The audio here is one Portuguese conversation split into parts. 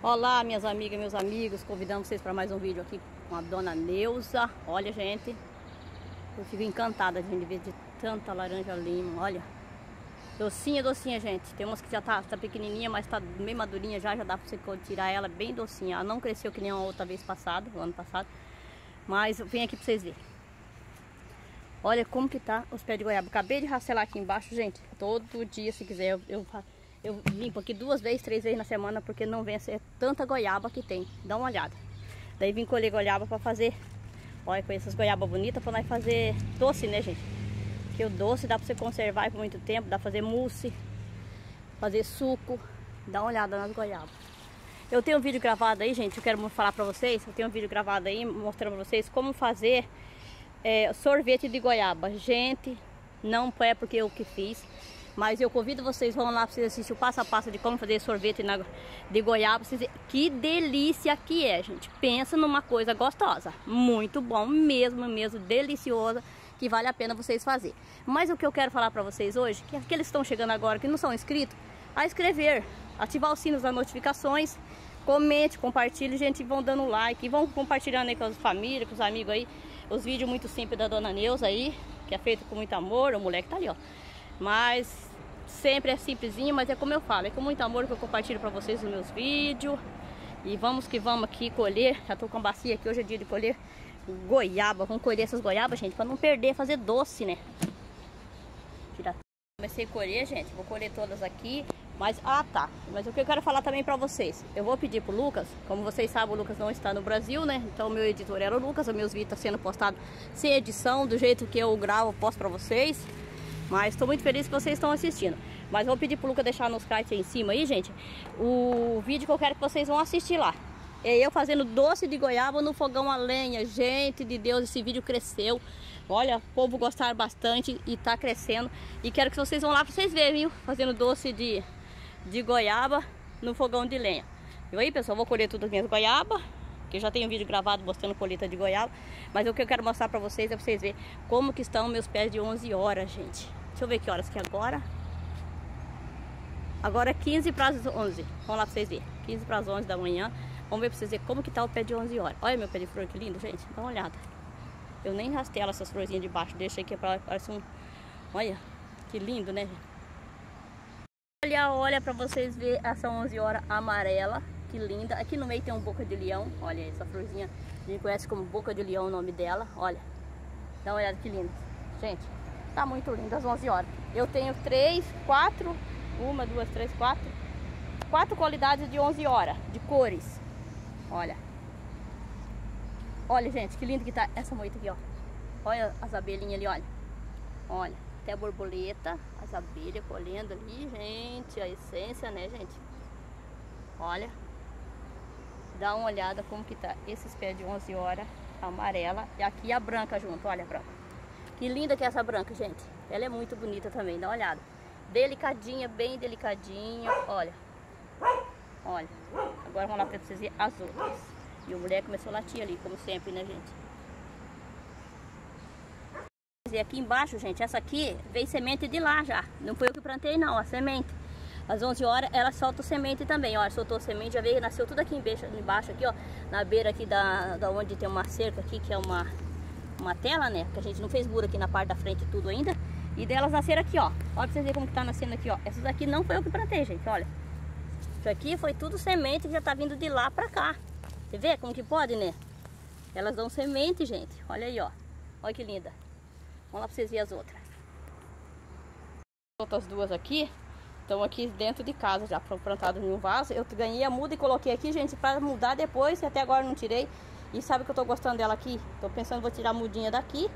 Olá, minhas amigas, meus amigos, convidamos vocês para mais um vídeo aqui com a dona Neuza. Olha, gente, eu fico encantada de ver de tanta laranja lima, olha. Docinha, docinha, gente. Tem umas que já tá, tá pequenininha, mas tá bem madurinha já, já dá para você tirar ela bem docinha. Ela não cresceu que nem a outra vez passada, o ano passado. Mas vem aqui para vocês verem. Olha como que tá os pés de goiaba. Acabei de rastelar aqui embaixo, gente. Todo dia, se quiser, eu, eu eu limpo aqui duas vezes, três vezes na semana, porque não a ser tanta goiaba que tem. Dá uma olhada. Daí vim colher goiaba para fazer, olha, com essas goiabas bonitas, para nós fazer doce, né, gente? Que o doce dá para você conservar por muito tempo, dá pra fazer mousse, fazer suco. Dá uma olhada nas goiabas. Eu tenho um vídeo gravado aí, gente, eu quero falar pra vocês. Eu tenho um vídeo gravado aí mostrando pra vocês como fazer é, sorvete de goiaba. Gente, não é porque eu que fiz. Mas eu convido vocês, vão lá para vocês assistir o passo a passo de como fazer sorvete na, de goiaba. Vocês, que delícia que é, gente. Pensa numa coisa gostosa. Muito bom mesmo, mesmo, deliciosa. Que vale a pena vocês fazer. Mas o que eu quero falar para vocês hoje, que aqueles que estão chegando agora, que não são inscritos, a inscrever, ativar os sinos das notificações, comente, compartilhe, gente, vão dando like, vão compartilhando aí com as famílias, com os amigos aí, os vídeos muito simples da Dona Neuza aí, que é feito com muito amor, o moleque tá ali, ó. Mas Sempre é simplesinho, mas é como eu falo, é com muito amor que eu compartilho para vocês os meus vídeos. E vamos que vamos aqui colher. Já tô com a bacia aqui, hoje é dia de colher goiaba. Vamos colher essas goiabas, gente, para não perder, fazer doce, né? Tirar. Comecei a colher, gente, vou colher todas aqui. Mas, ah tá, mas o que eu quero falar também para vocês Eu vou pedir pro Lucas, como vocês sabem o Lucas não está no Brasil, né Então meu editor era o Lucas, os meus vídeos estão sendo postados sem edição Do jeito que eu gravo, posto para vocês mas estou muito feliz que vocês estão assistindo. Mas vou pedir pro Luca deixar nos cards aí em cima aí, gente. O vídeo que eu quero que vocês vão assistir lá. É eu fazendo doce de goiaba no fogão a lenha. Gente de Deus, esse vídeo cresceu. Olha, o povo gostaram bastante e tá crescendo. E quero que vocês vão lá para vocês verem, viu? Fazendo doce de, de goiaba no fogão de lenha. E aí, pessoal, vou colher aqui as goiaba que eu já tenho um vídeo gravado mostrando colheita de goiaba. Mas o que eu quero mostrar pra vocês é pra vocês verem como que estão meus pés de 11 horas, gente. Deixa eu ver que horas que é agora. Agora é 15 para as 11. Vamos lá para vocês verem. 15 para as 11 da manhã. Vamos ver para vocês verem como que tá o pé de 11 horas. Olha meu pé de flor, que lindo, gente. Dá uma olhada. Eu nem rastelo essas florzinhas de baixo. Deixa aqui para parece um... Olha, que lindo, né, Olha, olha para vocês verem essa 11 horas amarela. Que linda. Aqui no meio tem um boca de leão. Olha essa florzinha. A gente conhece como boca de leão o nome dela. Olha. Dá uma olhada que linda. Gente, Tá muito lindo às 11 horas. Eu tenho três, quatro, uma, duas, três, quatro, quatro qualidades de 11 horas, de cores. Olha. Olha, gente, que lindo que tá essa moita aqui, ó. Olha as abelhinhas ali, olha. Olha, até a borboleta, as abelhas colhendo ali, gente, a essência, né, gente? Olha. Dá uma olhada como que tá esses pés de 11 horas, amarela. E aqui a branca junto, olha a branca. Que linda que é essa branca, gente. Ela é muito bonita também, dá uma olhada. Delicadinha, bem delicadinha, olha. Olha. Agora vamos lá para vocês verem as outras. E o mulher começou a latir ali, como sempre, né, gente? E aqui embaixo, gente, essa aqui veio semente de lá já. Não foi eu que plantei, não, a semente. Às 11 horas ela solta semente também, ó. Soltou semente, já veio, nasceu tudo aqui embaixo, embaixo aqui, ó. Na beira aqui da, da onde tem uma cerca aqui, que é uma uma tela, né? Que a gente não fez muro aqui na parte da frente tudo ainda. E delas nasceram aqui, ó. Olha pra vocês verem como que tá nascendo aqui, ó. Essas aqui não foi eu que plantei, gente, olha. Isso aqui foi tudo semente que já tá vindo de lá pra cá. Você vê como que pode, né? Elas dão semente, gente. Olha aí, ó. Olha que linda. Vamos lá pra vocês verem as outras. Outras duas aqui estão aqui dentro de casa já, plantadas em um vaso. Eu ganhei a muda e coloquei aqui, gente, para mudar depois, até agora não tirei. E sabe que eu tô gostando dela aqui? Tô pensando vou tirar a mudinha daqui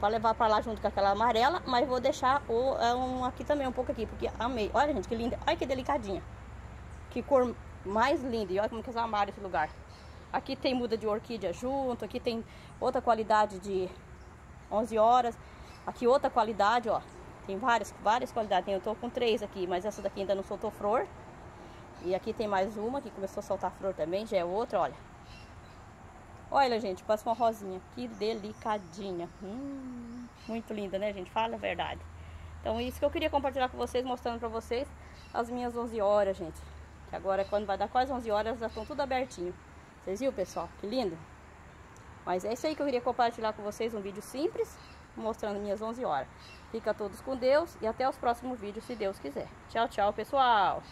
para levar para lá junto com aquela amarela, mas vou deixar o, é um aqui também um pouco aqui, porque amei. Olha, gente, que linda. Olha que delicadinha. Que cor mais linda. E olha como que eles amaram esse lugar. Aqui tem muda de orquídea junto, aqui tem outra qualidade de 11 horas. Aqui outra qualidade, ó. Tem várias, várias qualidades. Eu tô com três aqui, mas essa daqui ainda não soltou flor. E aqui tem mais uma que começou a soltar flor também, já é outra, olha. Olha, gente, parece uma rosinha. Que delicadinha. Hum, muito linda, né, gente? Fala a verdade. Então, isso que eu queria compartilhar com vocês, mostrando pra vocês as minhas 11 horas, gente. Que agora, quando vai dar quase 11 horas, já estão tudo abertinho. Vocês viram, pessoal? Que lindo. Mas é isso aí que eu queria compartilhar com vocês. Um vídeo simples, mostrando minhas 11 horas. Fica todos com Deus e até os próximos vídeos, se Deus quiser. Tchau, tchau, pessoal.